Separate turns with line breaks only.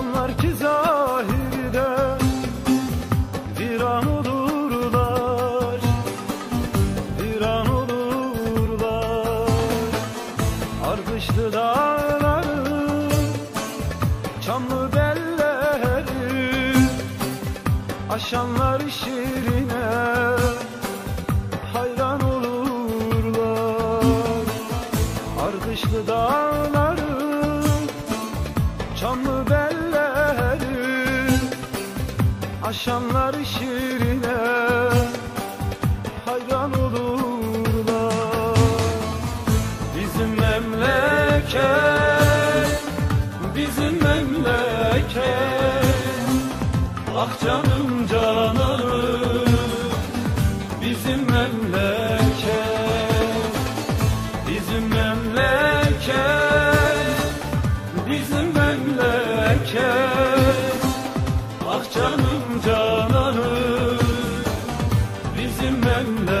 Onlar ki zahirde viran olurlar Viran olurlar. Ardışlı dağların Çamlı belleri Aşanlar şirine Hayran olurlar. Ardışlı dağların Çamlı belleri aşanlar şiirine hayran olurlar. Bizim memleket, bizim memleket. Ah canım canım, bizim memleket. Bizim memleket, bizim memleket. Ah canım Remember.